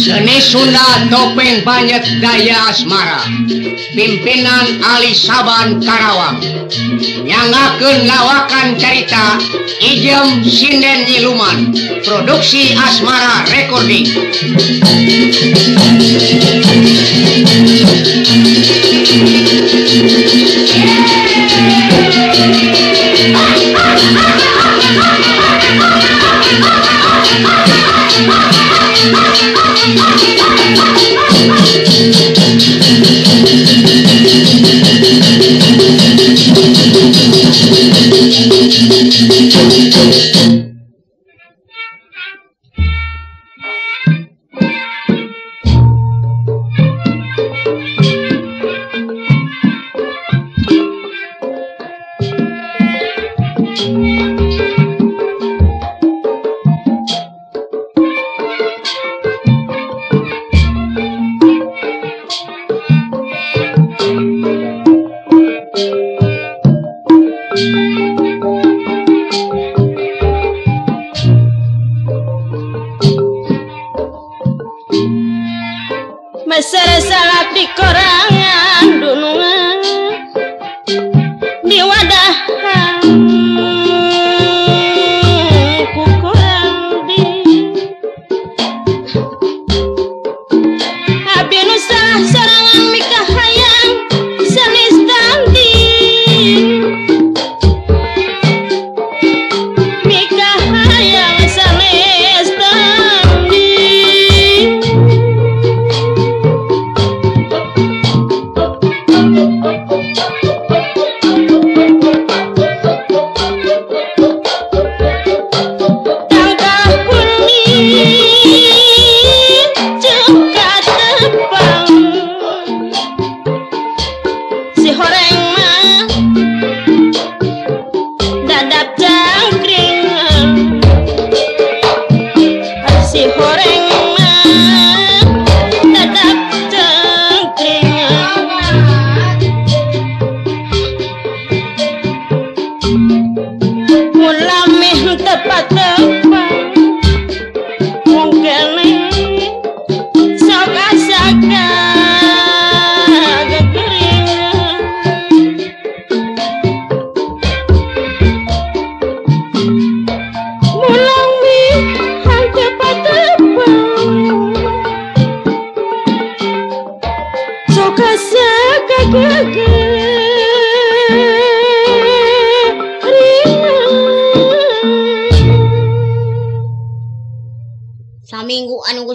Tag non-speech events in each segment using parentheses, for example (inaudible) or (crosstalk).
seni Sunda dopeng banyak daya asmara pimpinan Aliaban Karawam yang akuelakan cerita Ijem Sinnyiluman produksi asmararekor (laughs)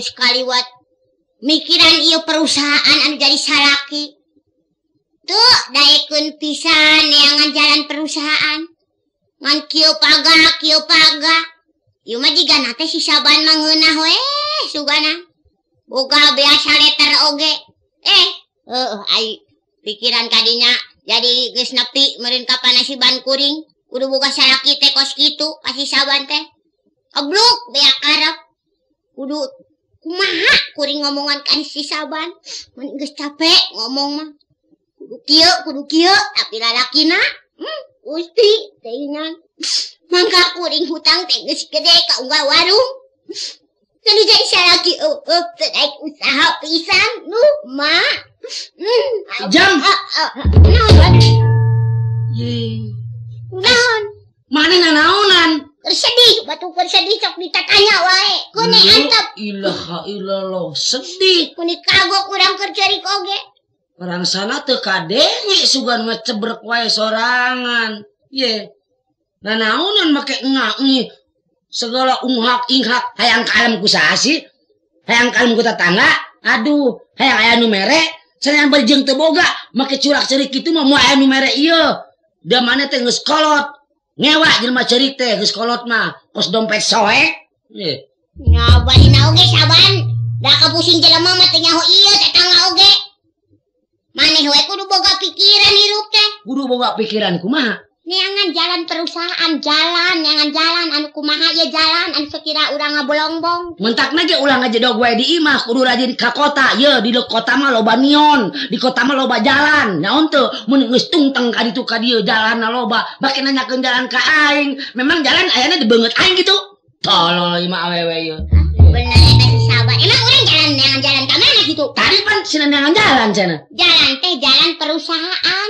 sekaliwat mikiran perusahaan dari saki tuh daikun pisanangan jalan perusahaan manky paga pagaji si su biasa letter Oge eh, eh pikiran tadinya jadi guys nepi mengkap pansi bankuring udah buka saki kos itu ah tehblo bep tuh kuriing ngomongan kan sisabangus capek ngomongokok tapi lalaki hmm, Gusti keinan kuring hutang gede kau nggak warung lagi eh, eh, up usaha pisan hmm, eh, mana na naonan sedih batu min wa sedih kurang kerja ko orang sana teka su mac berai soangan ye naan make segala umak ingat ayaang kayakm ku sahasi ayaang kalian tak tangga Aduh kayaku merek sayang berjeng teboga make curak-cerrik itu mau mua ini merek iya ga mana tenkolot nyewa jerma ceritekolotma pos dompet soege pusin mamanyahu oge man guru bo pikiran ruke guru bowa pikiran kuma Neangan jalan perusahaan jalan neangan jalan anu kumaha ya jalan anu sekira urang ngabolombong. Mentak aja ulang aja dog gue di imah kudu rajin ke kota Ya di kota mah loba nion di kota mah loba jalan Ya teu mun geus tungteng ka ditu ka jalan na loba nanya ke jalan ke aing memang jalan ayana banget aing gitu. Tolol imah awewe ye. Bener emang sabar emang urang jalan neangan jalan ka gitu. Tadi pan cenah jalan cenah. Jalan teh jalan perusahaan.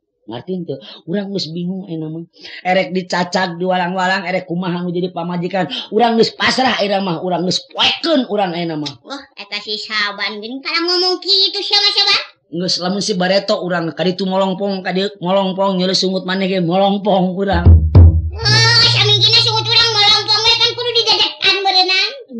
orang bingungang eh, ererek dicak dua orang-walang ererek rumahmahang menjadi pamajikan urang mis pasrah airmah orangken en ngoto itu ngolongpong ngolongpongungu man ngolongpong kurang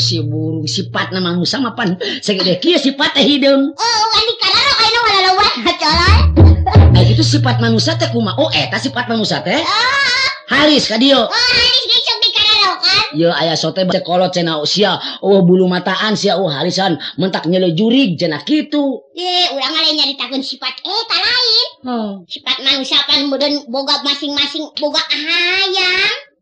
siburu sipat na mang sama pan seg sifat hid oh, oh, itu sipat mangate kuma ta sipat mangate hari aya sote berkolot cena usia oh, oh bulu mataan si Oh harian mentak nya lu jurik jenak itu eh, ulangnyaun sifat sipat mang bogok masing-masing bogak aham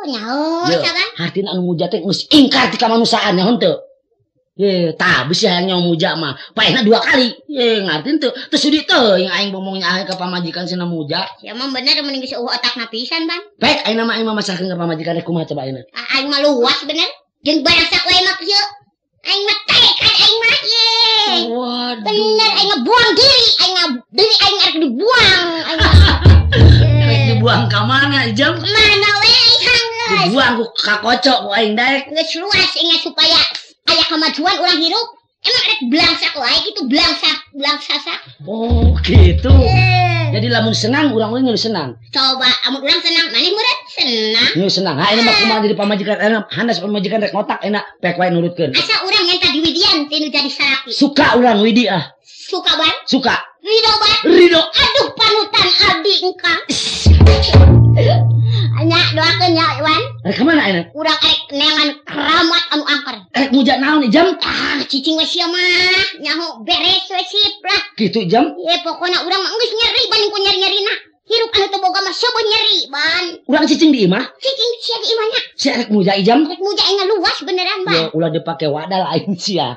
Ya, ya, mujamah dua kali ngomongnya pamajikan Sin muja ya, emang bener men uhuh otak napisan Bang baik pamajikan luas bener ngebuang diri diri dibuang (laughs) dibuang ke mana jam mana dibuang ku kakocok ku aing daek. Geus luas ingat eh, supaya aya kemajuan orang hirup. Emang rek blangsa ku aing eh, itu blangsa blangsa sa. Oh, gitu. Yeah. Jadi lamun senang urang we senang. Coba amun urang senang maneh murid senang. Nu senang. Ha ini mah ah. kumaha jadi pamajikan enak eh, hanas pamajikan rek ngotak enak pek wae nurutkeun. Asa urang yang tadi Widian tinu jadi saraki. Suka urang Widi ah. Suka ban? Suka. Rido ban? Rido. Aduh panutan Aldi engkang. Nya doakan ya Iwan. Eh ka mana ayeuna? Udah karek neangan keramat anu angker. Eh muja naon jam? Ah cicing we sia mah nyaho beres we sip lah. Gitu, jam? ya pokoknya orang mah geus nyeri ban ku nyeri-nyerina. Hirup anu tuh boga mah seubeun nyeri ban. Urang cicing di imah? Cicing sia di imahnya. Si arek muja ijam? Arek muja nya luas beneran ban. Ya ulah dipake wadah lain sia.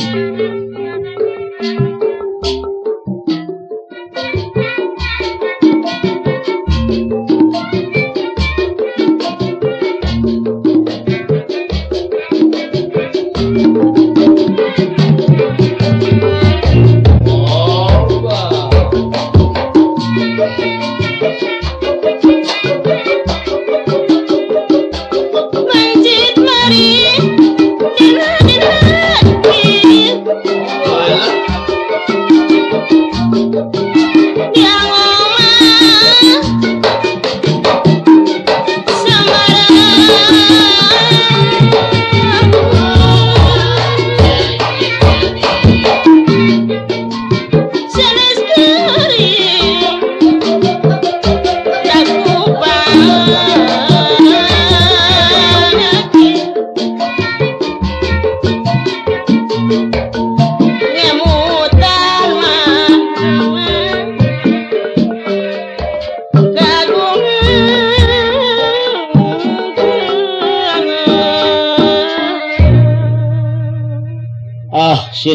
Thank (laughs) you.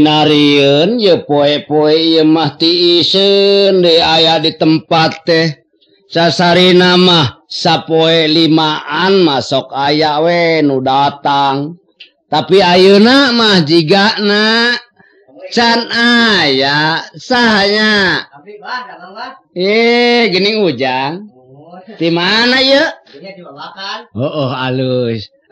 naun y poepoe ye mahdi isun di ayah di tempat teh sasari mah sappoe limaan masuk ayaah we nu datang tapi ayunakmah jugana can sahnya ye eh, gini hujan di mana yuk oh alu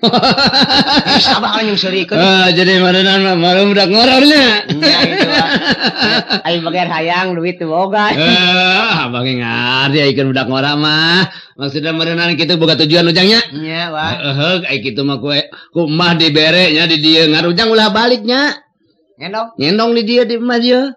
habangrikat ah, jadi baru udah ngo sayang duit ituga dia ah, udah ngo mah maksudan kita buka tujuan rujangnya kayak eh, eh, eh, gitumah kue kumah di berenya di dia ngarujang ulah baliknya enong ndong di dia di maju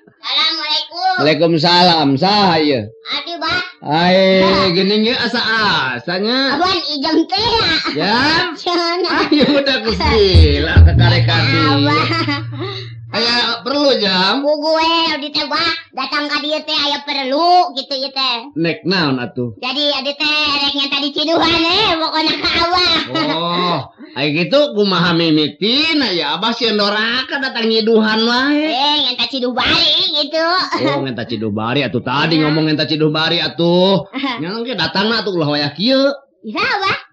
Assalamualaikum. Waalaikumsalam. Sahaya. ieu? Aduh, Bah. Ai, gini ge asa-asanya. Aban ijam teh ya. ya? (laughs) Jam. Ayo udah (laughs) kusila ke kare-kare. buat aya perlu jam Bu gue di terbak datang ka perlu gitu gitunek tuh jadinya taditawa gitu kumahami mikin ya Abbas yang doraka datang yhan ta bari gitu oh, ngomongta bari at tadi ngomong enta bari atuh datang tuh lo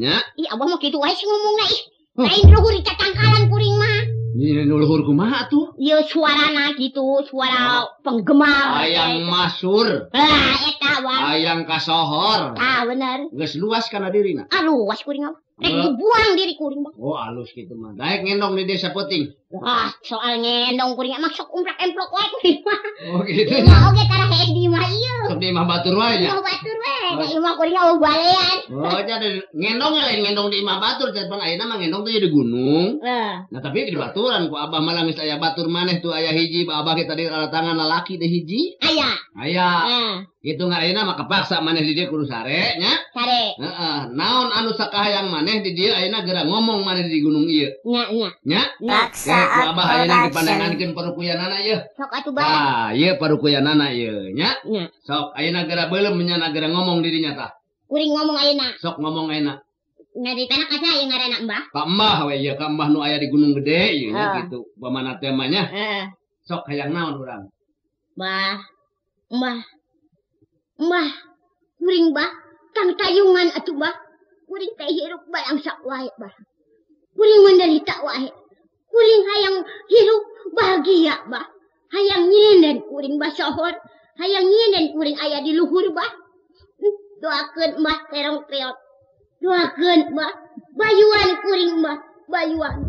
ya iya ba mo gitu ngo mu nadrogur kangkaan kuriingma nuulhur ku matu ye sura na gitu suara penggema ayaang mas ah, ayaang kasohor ah, bener we luas ka na diri na aas ah, kuriingma Rek dibuang diri kuring bang. Oh halus gitu mah. Daek ngendong di desa puting. Wah soal ngendong kuring emang sok umplak emplok wae kuring mah. Oh gitu. Ima oge tara hek di mah iyo. Sok di mah batur wae nya. Iya, mah batur wae. Da imah kuring mah oh, balean. Oh jadi iya, ngendong ya, lain ngendong di imah batur jadi bang ayeuna mah ngendong tuh ya di gunung. Nah tapi di baturan ku abah malah geus aya batur maneh tuh ayah hiji abah ge tadi tangan lalaki teh hiji. Ayah. Aya. Nah. Kali itu ngari enak maka pakak manis di dia kuru sarenya sare ah naon anu sakakaang maneh dii en ngomong manis di gunung yiya unyapan peruku sok ah, peruku naiya sok aya nagara belum minnya nagara ngomong diri nya ta ngomong enak sok ngomong enak di nga enak pambah wa iya kammbah nu aya di gunung gede bamana ah. temanya sok ayaang naon kurangrang bah mah mah kuriing ba kang kaungan at ba kuriing kay hiruk bayang sak waek bar kuriing men dari tak wahe kuriing hayang hiruk bagia ba hayangnyin dan kuring ba syhor hayang yin dan kuring ayaah di luhur ba hmm, domah terong peot doken bayuankuring mah bayan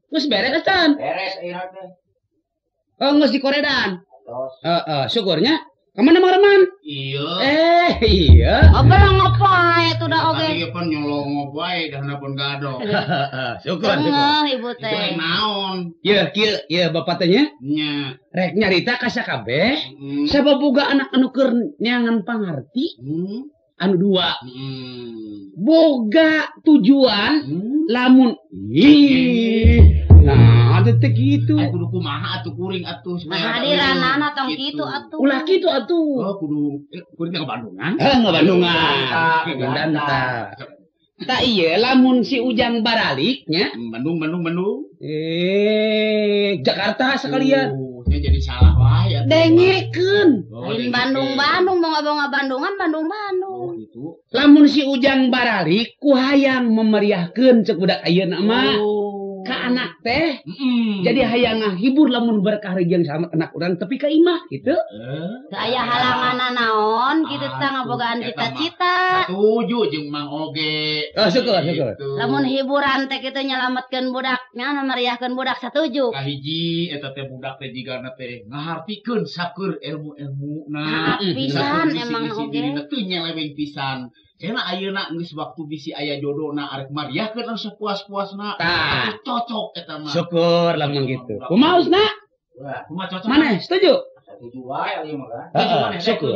Nges beres kan? Beres iya teh. Oh, nges di koredan. Tos. Eh, uh, uh, syukurnya Kemana mang Reman? Iya. Eh, iya. Apa yang ngapain itu udah oke. Tadi pun nyolong ngopai dan pun gado. (laughs) Eh, syukur, syukur. ibu teh. Itu naon. Iya, kieu, iya bapak tehnya. Nya. Rek nyarita kasih sakabeh. Mm. buka anak anak keur nyangan pangarti. Hmm anu dua hmm. boga tujuan hmm. lamun iya. Hii. nah ada teh gitu kudu kumaha atuh kuring atuh nah hadiran atau gitu atuh ulah gitu atuh oh kudu eh, kuring ke Bandungan eh ke Bandungan dan tak iya lamun si ujang baraliknya hmm, Bandung Bandung Bandung eh Jakarta sekalian uh jadi salah wah ya oh, Bandung Bandung gitu. mau ngabonga Bandungan Bandung Bandung oh, gitu lamun si Ujang baralik ku hayang memeriahkan cek budak ayeuna mah oh. ke anak teh jadi aya ngaghibur namunmun berkarreian sama enak bulan tapi keimah gitu kayak eh. hala mana naon ah, gitu tabogaan etcita 7 juang oge namun oh, hiburan teh kita menyelamatkan budaknya memeriahkan budak satujukurmu mutunya le pisan karena nak geus waktu bisi ayah jodoh, nak arek mariahkeun anu sepuas-puasna. Tak. cocok eta mah. Syukur lamun gitu. Kumaha nak? Kuma cocok. Mana? Setuju? Ya, iya kan? Setuju wae ieu mah. Heeh, syukur.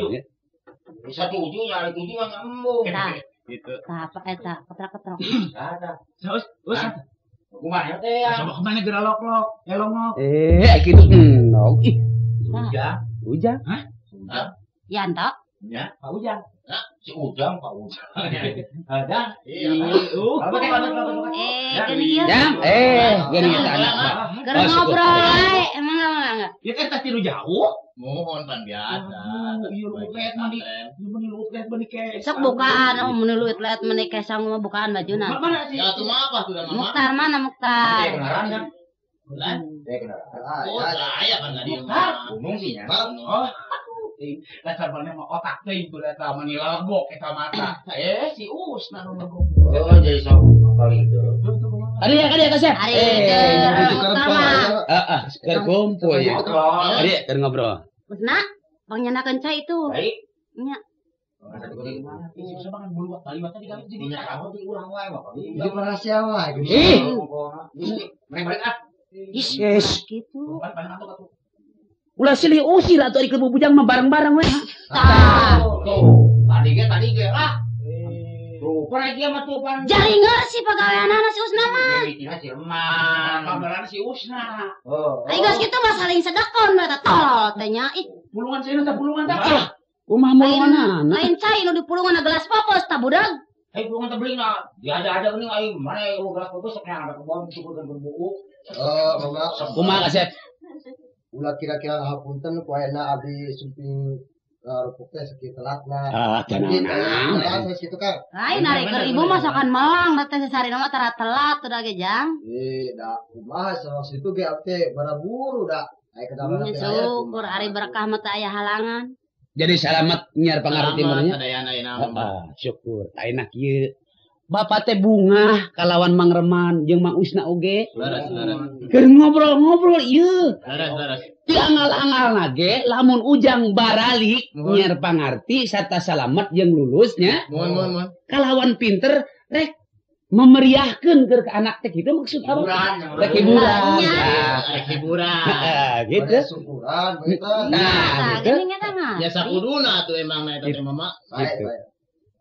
Bisa tujuh ya, tujuh yang embung. Nah, gitu. Tak apa eh, tak. (clears throat) Ketrak-ketrak. Ada. Terus, terus. Kumaha teh? Nah, sama kemana geura lok-lok, elongok. Eh, kitu eh, enok. Hmm, Ih. Ujang. Ujang. Hah? Ujang. Yanto. Ya, Pak ya. Ujang. Hah? si udang Pak udang (laughs) iya, iya. ada Jang iya. uh. eh gini kita jam Karena ngobrol ae eh. emang enggak ya kan tas jauh mohon pan biasa iya lu lihat mandi meni lu lihat meni sok bukaan oh meni lu lihat meni sang bukaan bajunan mana sih ya tuh apa sudah mama Muktar mana Muktar kan Bulan? Ya kan Gunung sih ya. Oh ting lacar mana mah otak ting kuda eta mani kita mata eh si us na lagok oh jadi sok kali itu ada ya kan ya kasih eh, itu utama ah ah ya ada ya ngobrol nah bang nyana kenca itu baik nya oh, kan iya. iya. Ih, mereka ah. Ih, gitu. Ulah silih usir atau di kebu bujang bareng-bareng weh. Ah, ah. Tadi ge tadi ge lah. Tuh, pernah dia mah tuh pan. Jari si pagawean anak si Usna mah. Tina si Remang, si Usna. Oh. Ayo guys kita mah saling sedekon mah tol teh nya ih. Pulungan sini teh pulungan teh. Ah. Umah mulungan anak. Lain cai nu di pulungan gelas popos tah budak. Hei, pulungan teh beli nah. Ah. Ya ada-ada geuning aing mana lu gelas popos sok ada kebon syukur kan kebuku. Oh, boga. Kumaha kasep? ulah kira-kira hapunten kuaena abdi sumping uh, teh sakit telat lah. Nah. Telat telat wis kitu Kang. Lain narik keur ibu masakan malang teh sesari nama tara telat udah ge jang. Eh da kumaha situ itu ge abdi buru da. Aya kedalam Syukur ari berkah mata aya halangan. Jadi selamat nyar pangarti mah nya. Syukur. nak kieu ba te bunga kalawan manreman jeung mau usna uge ke ngobrol ngobrol yukal-al lagi lamun ujang baralik nyierpangti sat salamet yang lulusnyakalawan pinter deh memeriahkan keka ah, (laughs) ah, gitu maksud hiburan tuh emang lagi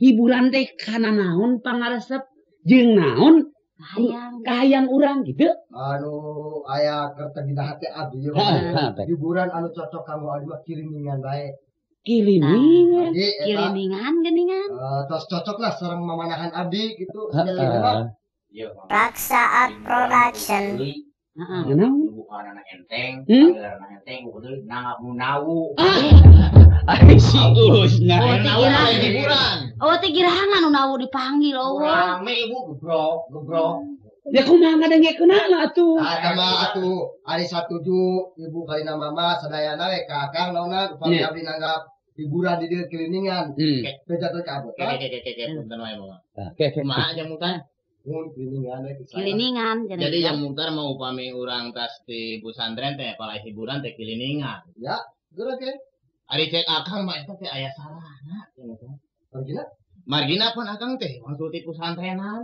hiburan teh karena naon pangaresep jeng naon kahayang urang gitu anu ayah kerta di hati abdi hiburan anu cocok kanggo abdi mah kirimingan baik kirimingan nah, kirimingan geningan uh, eh, terus cocok lah sareng mamanahan abdi gitu uh, uh, Raksaat Production Heeh. Uh, anak enteng, hmm? anak enteng, kudu nangap munawu. Ari si Uus nah. Oh, tigirangan hiburan. Oh, tigirangan munawu dipanggil oh. Rame ibu gebrok, gebrok. Ya kumaha ngadengekeun anak atuh. Ah, sama atuh ari satuju ibu kali nama mama sadayana we kakang naonna upami yeah. abdi nanggap hiburan di kelilingan. Hmm. Teu jatuh cabut. Oke, oke, oke, punten wae, Mama. Oke, kumaha jamutan? Kiliningan, giliningan eh, jadi ya. yang mungkar mau upami orang tas di pesantren teh pala hiburan teh kiliningan. ya gerak ya hari cek akang mah itu teh salah, sarana ya margina margina pun akang teh waktu di pesantrenan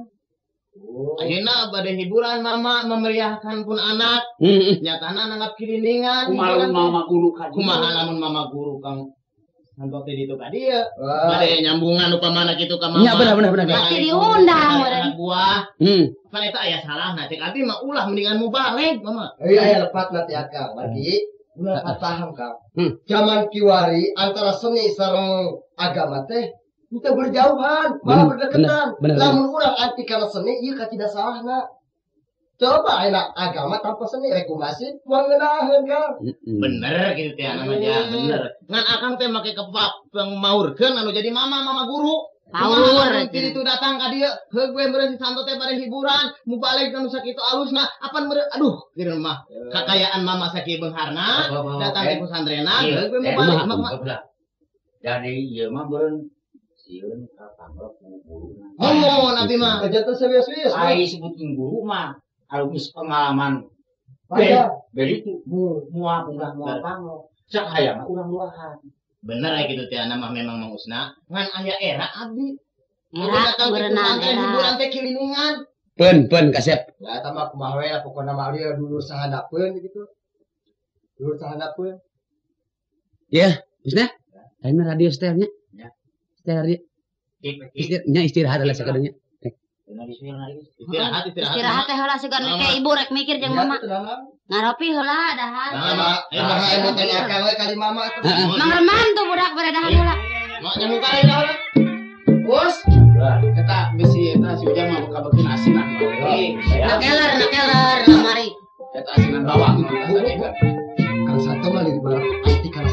Oh. Akhirnya pada hiburan mama memeriahkan pun anak. Mm -hmm. Nyatana nanggap kiliningan. Kumaha mama guru kan. Kumaha lamun mama guru kang ngantotin itu tadi ya. Ada nyambungan upamana gitu ke iya, mama. Iya benar benar benar. Pasti diundang urang. buah. Hmm. Kan eta aya salah nah tapi abi mah ulah mendingan mau balik mama. Eh, iya aya lepat nanti ya, akang. Berarti ulah hmm. paham kak. kang. Hmm. Zaman kiwari antara seni sareng agama teh kita berjauhan, malah berdekatan. Lamun urang anti karena seni ieu iya, ka tidak salah nak. Coba enak agama tanpa seni rekomendasi mengenahan harga. Kan. Bener gitu ya namanya bener. Ngan akang teh make kepak pengmaurkeun anu jadi mama mama guru. Power gitu itu datang ka dia heuh gue meureun santo teh hiburan mu balik nu sakitu alusna apan mere aduh kira mah eh. kakayaan mama sakit beungharna oh, oh, oh, datang eh. ke pesantrenan iya. heuh gue mu eh, balik iya mah dari ieu mah beureun sieun ka pangrok guru. Oh nanti mah jatuh serius-serius. Ai sebutin guru mah alumnis pengalaman Be, begitu mua udah mua pango cak ayam udah luahan bener ya gitu tiana mah memang mau usna ngan aya era abdi era gitu, berenang era hiburan teh kilingan pen pen kasep ya tambah kumaha lah pokoknya mah dia dulu dapun gitu dulu dapun ya usna lain radio setelnya ya setel radio istirahat lah sakadanya Nah, istirahat istirahat lah heula seukeun ke ibu rek mikir jeng iya, mama ngaropi heula dahan nah emot teh akang we kali mama mangremam tuh budak bere dahan heula mak nyamuk kali dah bos kita bisi kita si ujang mau buka bekin asinan iya. Iya. nakeler nakeler nak keler lemari eta asinan bawang kang satu mah di bawah